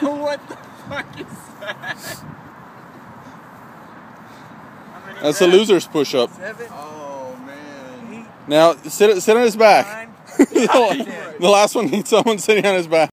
what the fuck is that? That's a loser's push up. Seven, Oh man. eight, Now sit sit on his back. the last one needs someone sitting on his back.